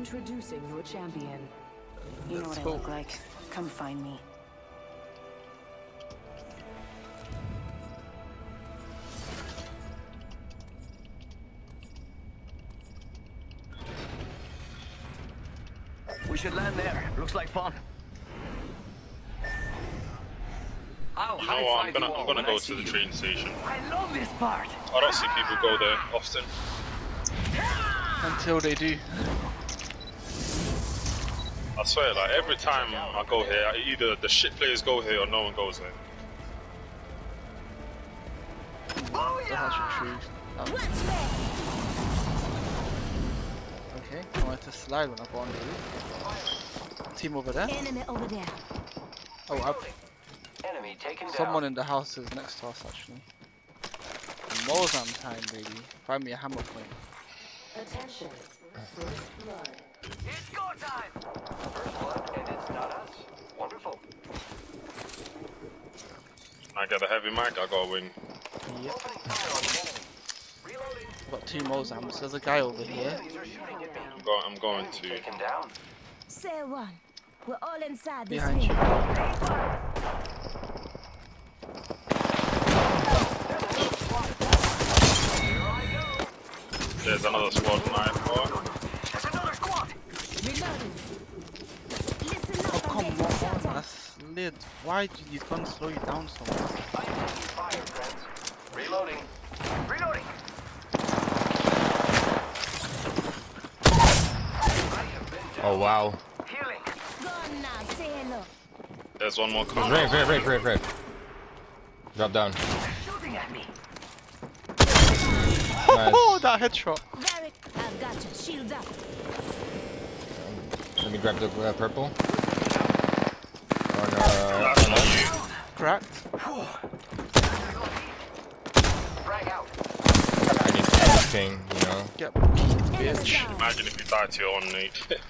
Introducing your champion. You know what I look like. Come find me. We should land there. Looks like fun. I'll uh, You know what? I'm gonna I'm gonna go to see the you. train station. I love this part. I don't see people go there often. Until they do. I swear, like every time I go here, either the shit players go here or no one goes there. That's actually true. Um, okay, I wanted to slide when I go on the. Team over there. Enemy over there. Oh, I, Enemy taken down. someone in the house is next to us actually. Mozam time, baby. Find me a hammer point. Attention. First blood. It's go time. First blood, and it's not us. Wonderful. I got a heavy mic, I got a win. Yep. Opening fire on the enemy. Reloading. Got two Mozams. There's a guy over here. Enemies are shooting at me. I'm going, I'm going Enemy to. taken down. Say one. We're all inside this Behind ring. you. There's another squad knife. Boy. There's another squad. Reloading. Listen Oh up come and take shot on, lit. Why did these guns slow you down so much? Fire, friends. Reloading. Reloading. I have been Oh wow. Healing. Go on now, say hello. There's one more coming. Wraith, Wraith, Wraith, Wraith, Wraith. Drop down. Shooting at me. Nice. Oh, that headshot. Varric, I've got you. Shields up. Let me grab the uh, purple. No. That's not you. Cracked. Frag out. I need anything, you know. Get peeked, bitch. Imagine if you died to your own mate.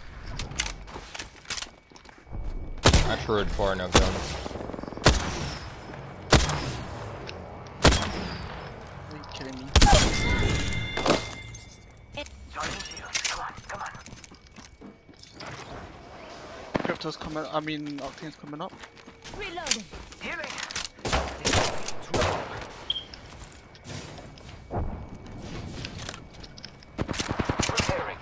I threw it far enough down. Are you kidding me? Charging shield. Come on, come on. Crypto's coming. I mean, Octane's coming up. Reloading. Healing. Repairing.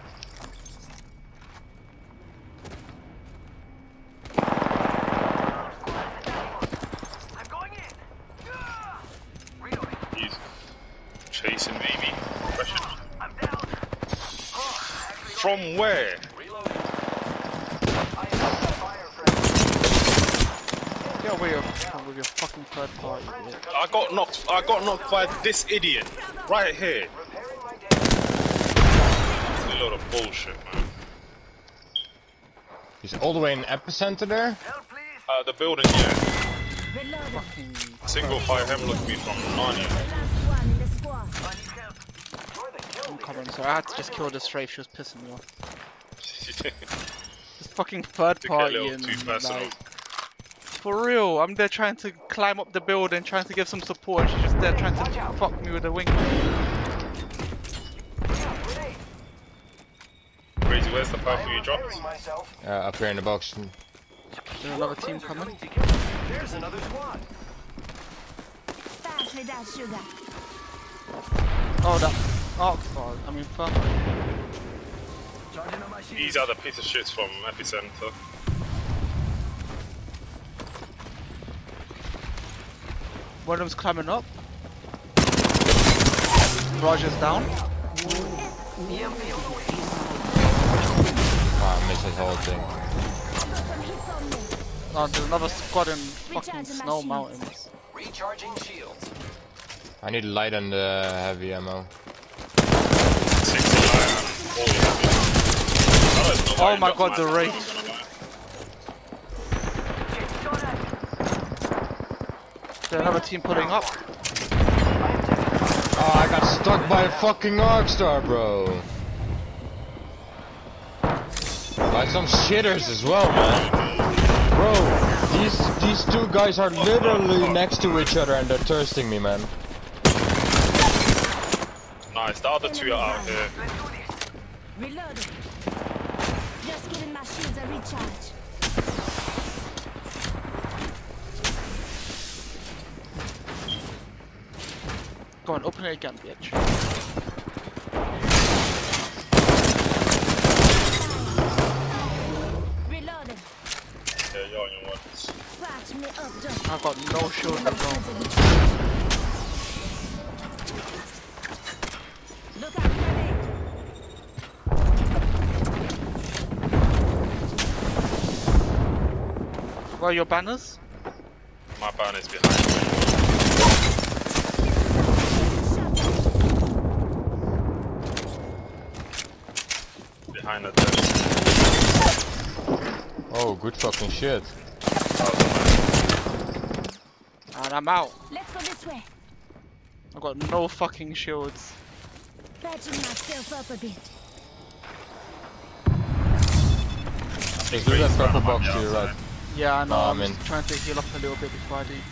I'm going in. Reloading. He's chasing baby. Question. I'm down. Oh, From where? reloading. I am on fire, friend. Get away with, with your fucking third party, bitch. I got knocked. I got knocked by this idiot right here. Repairing my damage. It's a load of bullshit, man. He's all the way in epicenter there. Help, please. Uh, the building, yeah. Fucking Single fire hemlok me from Narnia. Last one in the squad. I need help. You're the kill I'm leader. coming, so I had to just kill this strafe. She was pissing me off. This fucking third party little and too personal. like, for real, I'm there trying to climb up the building, trying to give some support. She's just there trying to fuck me with a wing. Crazy, where's the I perfume am you dropped? repairing myself. Uh, up here in the box. There's another team coming. to kill me. There's another squad. Pass me that sugar. Oh, that Oxford. I mean, fuck. Charging on my shield. These are the piece of shits from Epicenter. One of them's climbing up. Roger's down. Wow, I missed his whole thing. Got some hits on me. Oh, there's another squad in fucking Recharging snow shields. mountains. Recharging shields. I need light on the uh, heavy ammo. 60 light and all of it. Oh, there's nobody Oh my god, the man. There's another team pulling up. Oh, I got stuck by a fucking Arcstar, bro. By some shitters as well, man. Bro, these these two guys are literally next to each other and they're thirsting me, man. Nice, the other two are out here. Reloading. Just giving my shields a recharge. Go on, open it again, bitch. Reloading. Yeah, you're on your ones. Patch me up just. I've got no shield My as well. shields a recharge. Look out, grenade. Where are your banners? My banner's behind me. Behind the desk. Oh, good fucking shit. And I'm out. Let's go this way. I've got no fucking shields. Patching myself up a bit. Is there that purple box to your right? Yeah, I know. Oh, I'm man. just trying to heal up a little bit before I leave.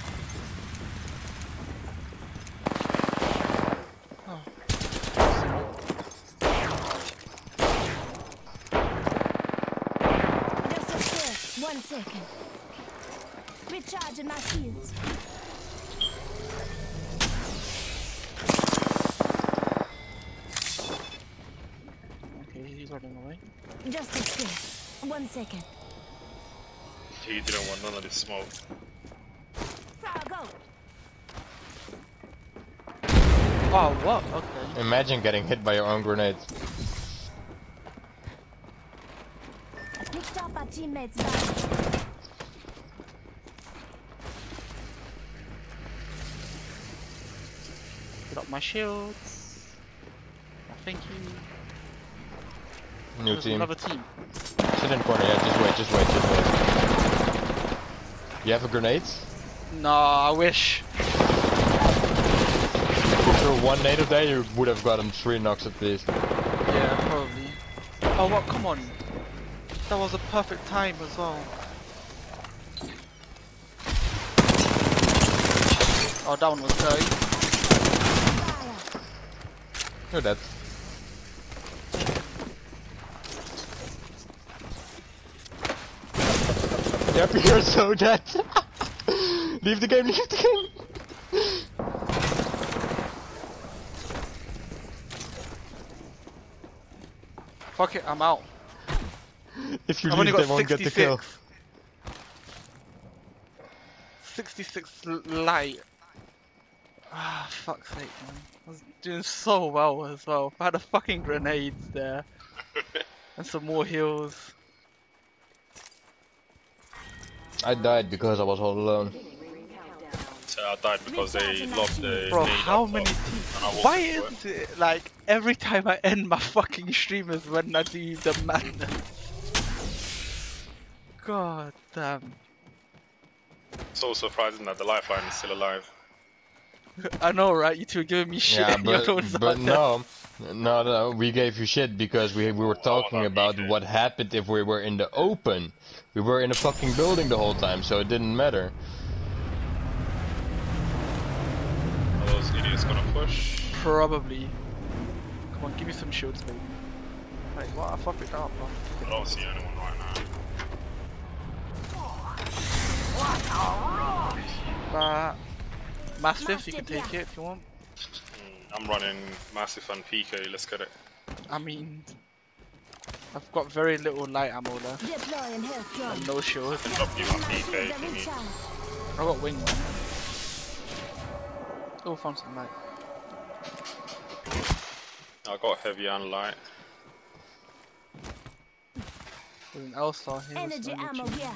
Oh. Just upstairs. One second. Recharging my shields. Okay, he's running away. Just a upstairs. One second. He didn't want none of this smoke. Fire go. Oh, what? Okay. Imagine getting hit by your own grenades. I picked up our teammates' bag. My shields. Oh, thank you. New There's team. another team. Sit in corner, yeah, just wait, just wait, just wait. You have a grenade? No, I wish. If you threw one native there, you would have gotten three knocks at least. Yeah, probably. Oh, what? Come on. That was a perfect time as well. Oh, that one was dirty. You're dead. Yep, you're so dead. leave the game, leave the game. Fuck it, I'm out. If you I've leave, they won't get the kill. 66. 66 light. Ah, fuck's sake, man. I was doing so well as well. I had a fucking grenades there. and some more heals. I died because I was all alone. So I died because they lost the Bro, how up many top, teams? and I walked Why into is it like every time I end my fucking stream is when I do the madness? God damn. So surprising that the lifeline is still alive. I know, right? You two are giving me shit. Yeah, and you're the but, but no, no, no, we gave you shit because we we were talking not about what happened if we were in the open. We were in a fucking building the whole time, so it didn't matter. Are those idiots gonna push? Probably. Come on, give me some shields, baby. Wait, what? I fucked it up. bro. I don't see anyone right now. What a rush! But mastiff, you can take yeah. it if you want. Mm, I'm running Mastiff and PK, let's get it. I mean, I've got very little light ammo left Deploying health drone. and no shields. Drop you on PK shields if you need. I got wing. Oh, found some light. I got heavy and light. There's an L-star here. Energy so ammo to- here.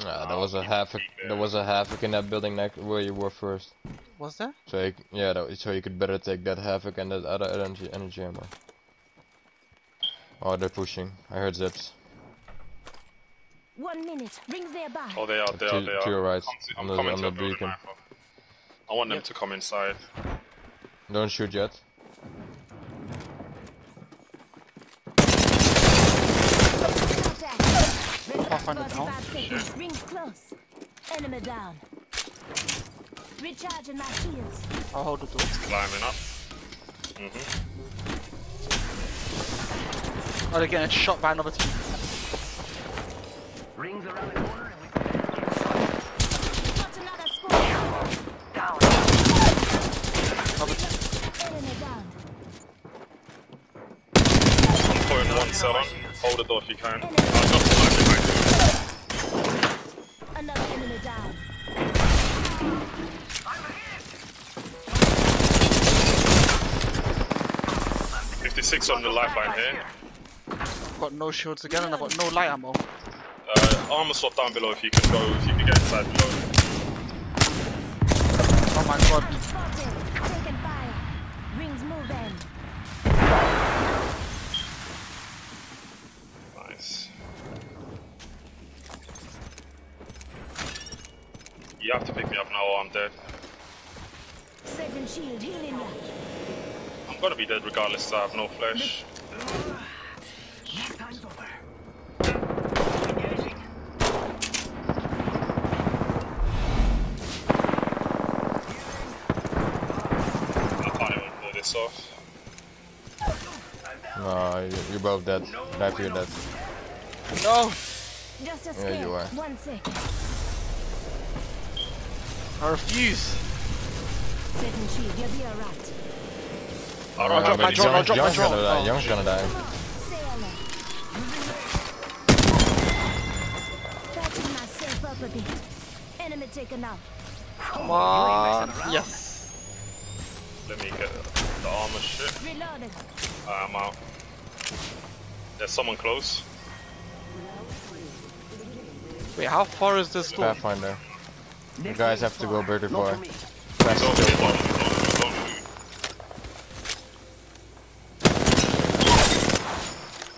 Ah, there was a havoc. There was a havoc in that building next where you were first. Was there? So you, yeah, that, so you could better take that havoc and that other energy energy ammo. Oh, they're pushing. I heard zips. One minute. Rings nearby. Oh, they are, they To- are, they to are. your right, I'm, to- on I'm the- coming on to the beacon. I want them Yep. to come inside. Don't shoot yet. Off on the down. 45 seconds. Rings close. Enemy down. Recharging my shields. I'll hold the door. Climbing up. Mm-hmm. Oh, they're getting shot by another team. Rings around the corner and we can get started. Got another squad. Down. Enemy down. I'm one cell on. Hold the door if you can. Fifty-six on the lifeline here. I've got no shields again and I've got no light ammo. Uh, armor swap down below if you can go. If you can get inside below. Oh my god. Spotted. Taking fire. Rings moving. Nice. You have to pick me up now or I'm dead. Setting shield. Healing ya. I'm gonna be dead regardless, I have no flesh. Time's over. Engaging. I can't even pull this off. No, you- you're both dead. Knife, you're dead. No! Just a Yeah, you are. One second. I refuse. Setting shield. You'll be alright. I don't drop have any drone, I'll jump. drop my Young's drone. gonna die. Oh, Young's gonna die. Say hello. Patching myself up a bit. Enemy taken out. Come on. Yes. Let me get the armor shit. Reloaded. I'm out. There's someone close. Wait, how far is this door? Pathfinder. You guys have to go pretty Not far. for me. Press Don't the shoot, door. don't shoot, don't shoot, don't shoot.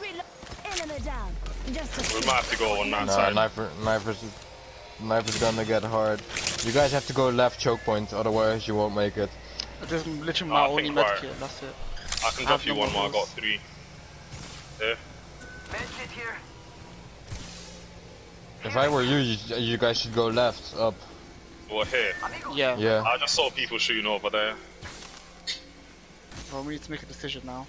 Reload. Enemy down. Just a We might have to go on that No, side. knife, knife is, gonna get hard. You guys have to go left choke point, otherwise you won't make it. This is literally I my only think med right. kit, that's it. I can drop you one more, I got three. There. Medkit here. If I were you, you, you guys should go left, up. Well, here. Yeah. Yeah. I just saw people shooting over there. Well, we need to make a decision now.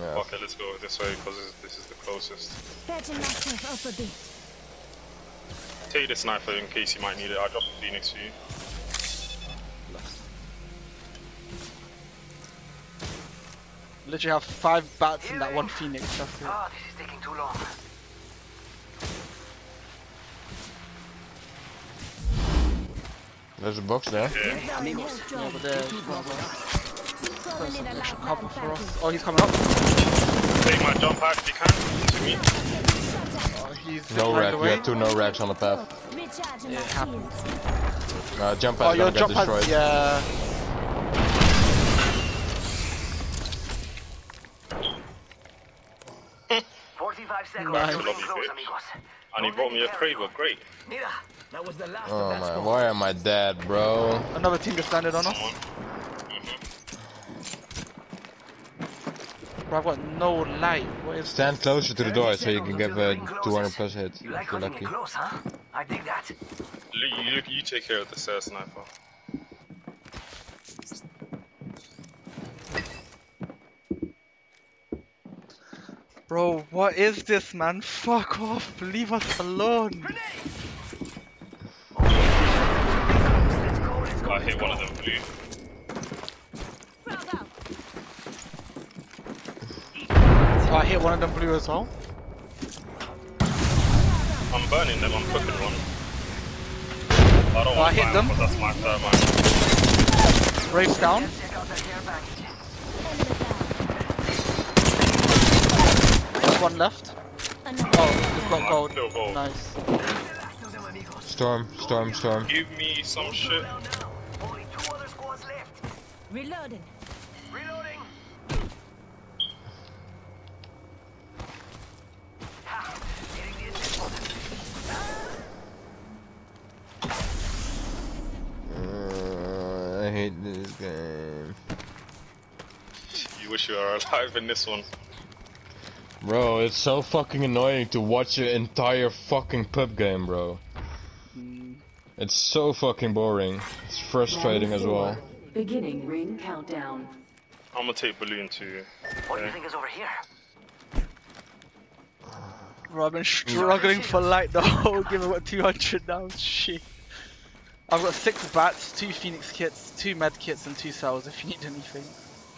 yeah. Okay, let's go this way because this is the closest. patching myself up a bit. Take this knife in case you might need it. I'll drop the phoenix for you. Literally have five bats in that one phoenix, that's it. Ah, this is taking too long. There's a box there. Yeah. Amigos. Yeah, but there's Throwing in a extra cover for us. Oh, he's coming up. Take my jump pad if you can. To me. Oh, he's No behind rack, the you way. have two no racks on the path. Recharging Yeah, it happens. Uh, jump Oh, pad's your gonna get jump pad, destroyed. yeah. 45 seconds. Nice. to ring Lovely close, bitch. amigos. And he brought me a crate, but great. Mira, that was the last Oh of that man, why am I dead, bro? Another team just landed on us. Bro, I've got no light. What is Stand closer to the door so you can get a the 200 plus hit You like if you're lucky. close, huh? I dig that. You, you, you take care of the stairs sniper. Bro, what is this, man? Fuck off. Leave us alone. Let's go, let's go. I hit one of them blue. Frog out. Oh, I hit one of them blue as well. I'm burning them, I'm cooking one. I don't Oh, I want hit them. because that's my thermite. Race down. Check out that care package. Enemy down. There's one left. Oh, we've got gold. Gold. Nice. Last of them, amigos. Storm, storm, storm. Give me some shit. Well 5 this one. Bro, it's so fucking annoying to watch an entire fucking pub game, bro. Mm. It's so fucking boring. It's frustrating as well. Beginning ring countdown. I'm gonna take balloon to you. What do you think is over here? Bro, I've been struggling for light the whole game. I've got 200 now. Shit. I've got six bats, two phoenix kits, two med kits, and two cells if you need anything.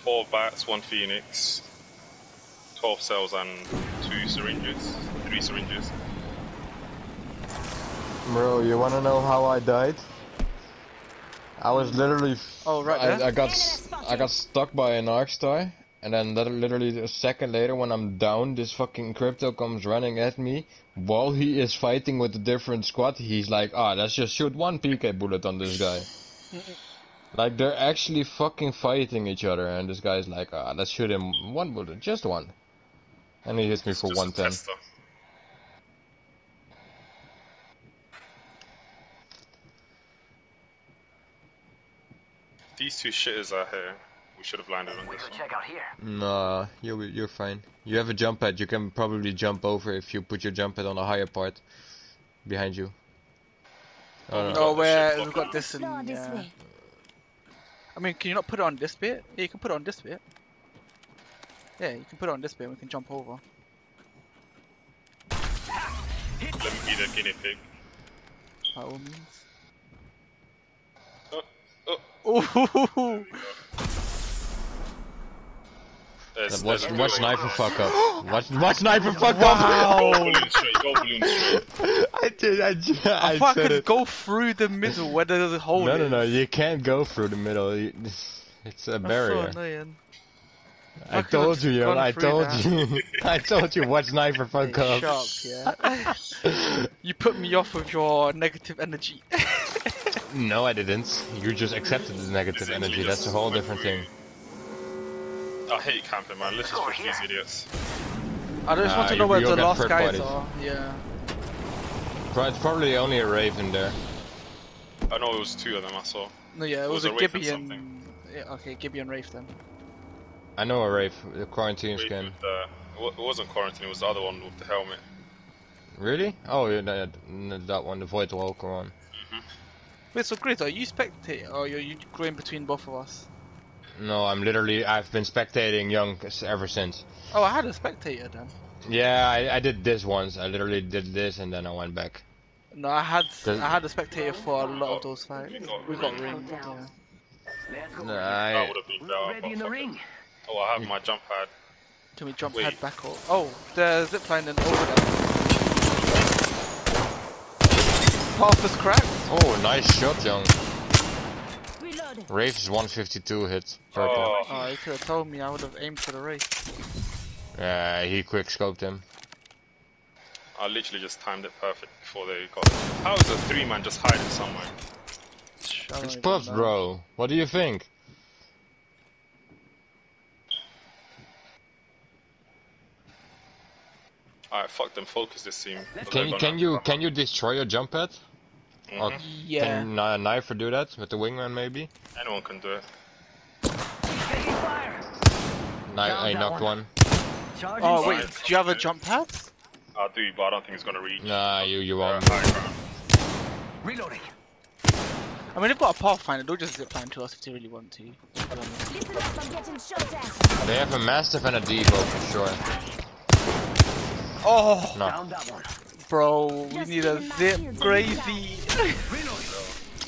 Four bats, one phoenix, 12 cells, and two syringes. Three syringes. Bro, you wanna know how I died? I was literally. Oh, right I, there? I got s- I got stuck by an arc star, and then lit- literally a second later, when I'm down, this fucking crypto comes running at me while he is fighting with a different squad. He's like, ah, let's just shoot one PK bullet on this guy. Like they're actually fucking fighting each other, and this guy's like, ah, let's shoot him one bullet, just one, and he hits me for 110. These two shitters are here. We should have landed on We this could one. check out here. Nah, you're you're fine. You have a jump pad. You can probably jump over if you put your jump pad on a higher part behind you. Oh, no. The where we've got this and Explore this yeah. way. I mean, can you not put it on this bit? Yeah, you can put it on this bit. Yeah, you can put it on this bit and we can jump over. Let me be the guinea pig. By all means. Oh, oh. Ooh, There's, Watch, there's a watch sniper fuck up. Watch, watch sniper fuck Go wow! balloon straight, go balloon straight. I did. I, did- I, I thought I said could it. go through the middle where there's a hole. No, no, no. You can't go through the middle. You- It's a That's barrier. so annoying. I I told you, yo. I told that. you. I told you. Watch sniper fuck up. sharp, yeah. you put me off with your negative energy. No, I didn't. You just accepted the negative energy. energy That's a whole different thing. I hate camping, man. Let's just Over push these idiots. I just Nah, want to know where the get last third guys parties. are. Yeah. Pro- It's probably only a raven there. I know it was two of them I saw. No, yeah, it Was was, it a Wraith and and. something? Yeah, okay, Gibby and Wraith then. I know a rave. The quarantine Wait, skin. with uh, the, it wasn't quarantine, it was the other one with the helmet. Really? Oh, yeah, that, that one, the Void Walker one. Mm-hmm. Wait, so Grizz, are you spectating or are oh, you going between both of us? No, I'm literally, I've been spectating Young ever since. Oh, I had a spectator then. Yeah, I, I did this once. I literally did this and then I went back. No, I had Does- I had a spectator for a lot of those fights. We got We got ring. ring. Yeah. Let's go. Nah, I, would been We're ready in the ring. Oh, I have my jump pad. Can we jump Wait. head back up? Oh, the zip line and over there. Path is cracked. oh, nice shot, Young. Reload. Is 152 hit. Purple. Oh, Oh, you could have told me. I would have aimed for the race. Yeah, he quick scoped him. I literally just timed it perfect before they got it. How is a three man just hiding somewhere? I don't It's even puffs, know. bro. What do you think? Alright, fuck them, focus this team. Can can you can you destroy your jump pad? Or Mhm. Yeah. can uh, Knifer do that with the wingman maybe? Anyone can do it. Taking fire. I knocked one. one. Charging Oh wait, do you have a jump pad? I do, but I don't think it's gonna reach. Nah, you you won't. high. Reloading. I mean, they've got a pathfinder. They'll just zip line to us if they really want to. Listen up, I'm getting shot at. They have a mastiff and a devo for sure. Oh, No, Down that one. Bro, we Just need a zip crazy.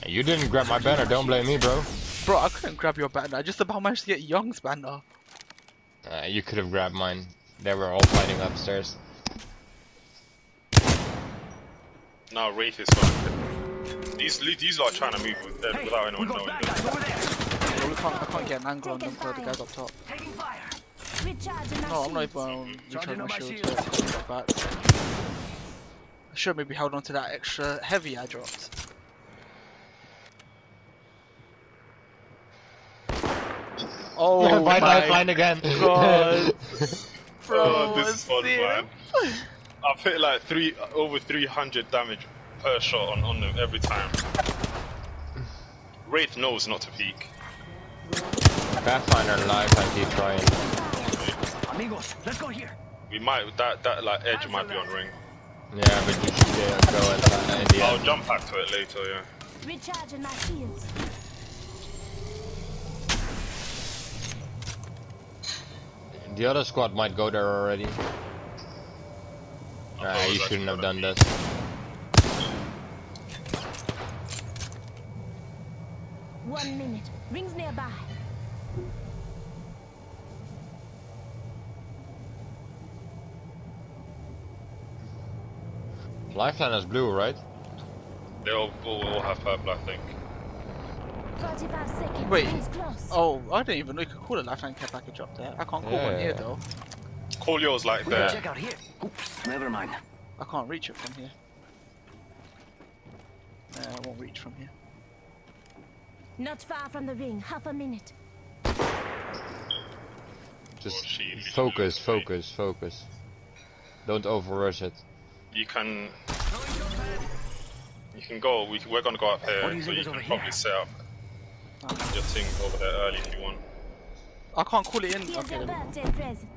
You didn't grab my banner. Don't blame me, bro. bro, I couldn't grab your banner. I just about managed to get Young's banner. Uh, you could have grabbed mine. They were all fighting upstairs. Now Wraith is gonna. These these are trying to move with them without we anyone knowing. bad them. guys over there. Bro, we can't, I can't get an angle on them Taking for the guys up top. Fire. No, I'm not shields. even um, recharging Charging my up my shield shield. back. I should have maybe held on to that extra heavy I dropped. Oh Fight, my fight, fight again. god. Oh, Bro, Oh, this is fun, man. I've hit like three over 300 damage per shot on, on them every time. Wraith knows not to peek. Pathfinder live. I keep trying. Amigos, let's go here. We might that that like edge might be on ring. Yeah, but you should uh, go and, uh, in the I'll end. jump back to it later. Yeah. Recharging my shields. The other squad might go there already. I Nah, thought you shouldn't have done gonna that. One minute. Rings nearby. Lifeline is blue, right? They all, all, all have purple, I think. seconds. Wait. Oh, I didn't even know you could call a lifeline care package up there. I can't call one here though. Call yours like We gotta there. check out here. Oops, never mind. I can't reach it from here. Yeah, I won't reach from here. Not far from the ring. Half a minute. Just Oh, shit, you should focus, focus, focus. Don't overrush it. You can. You can go. We, we're gonna go up here, What do you so think you can over probably here? set up your thing over there early if you want. I can't call it in. Here's Okay, your there we go. birthday present.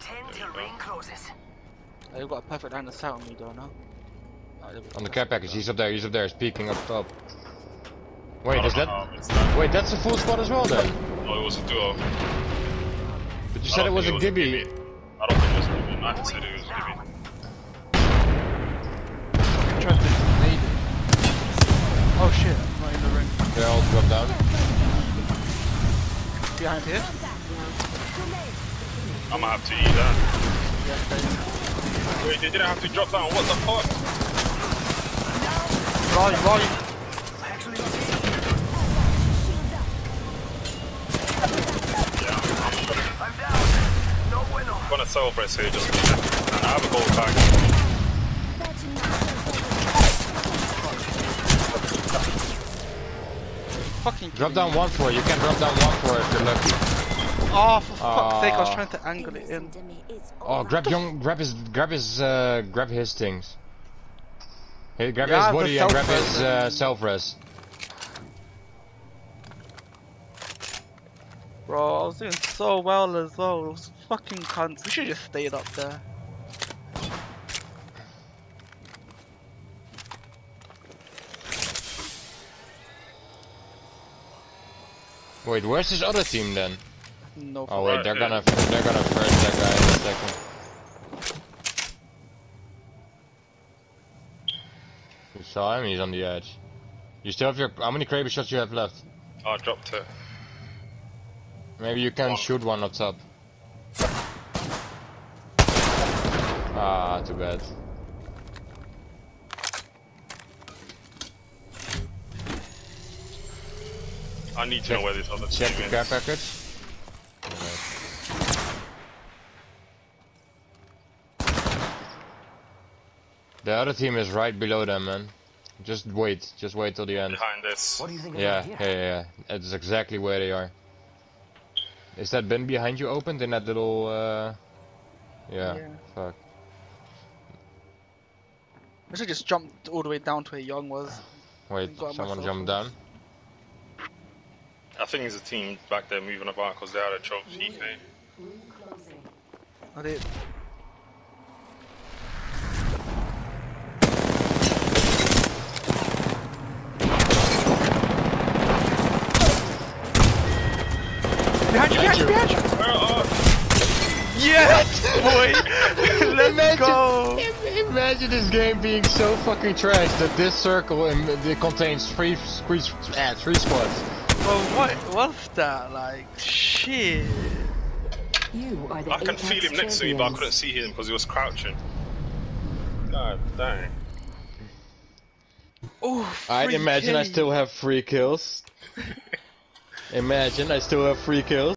Ten till ring closes. Oh, You've got a perfect line of sight on me though now. Oh, there. On the care package, he's up there, he's up there, He's peeking up top. Wait, is don't that? know how it's done. Wait, that's a full squad as well then? No, it was a duo. But you I said it was a Gibby. I don't think it was a Gibby. I said it was a Gibby. Trying to nade it. Oh shit, I'm not in the ring. They all dropped down. Behind here? I'm gonna have to eat that. Yeah. Wait, they didn't have to drop down. What the fuck? Rolling, rolling. Yeah, I'm, I'm gonna, I'm down. No bueno. I'm gonna celebrate here just a minute. I have a gold tag. Fucking Drop down me. one floor, you can drop down one floor if you're lucky. Oh, for fuck's sake, I was Ah. trying to angle it in. Oh, grab young, grab his, grab his, uh, grab his things. Hey, grab Yeah, his body and grab his uh, self-res. Bro, I was doing so well as well. Those fucking cunts. We should just stayed up there. Wait, where's his other team then? No. Oh wait, they're gonna, they're gonna first that guy in a second. You saw him, he's on the edge. You still have your, how many Kraber shots you have left? I dropped two. Maybe you can One. shoot one up top. Ah, too bad. I need to Check- know where this other Check team the is. care package. The other team is right below them, man. Just wait, just wait till the end. Behind this. What do you think Yeah, over yeah, here? yeah, yeah. That's exactly where they are. Is that bin behind you opened in that little, uh... Yeah, Yeah. fuck. I should just jumped all the way down to where Young was. Wait, Got someone myself jumped off. down? I think there's a team back there moving about because they had a trophy PK. I did. Behind you, behind you, behind you! Yes, boy! Let's go! Imagine this game being so fucking trash that this circle im- it contains three, three, uh, three spots. Bro, what was that? Like, shit. You are the I can feel him next to me, but I couldn't see him because he was crouching. God dang. Oh, I'd imagine I still have three kills. imagine I still have three kills.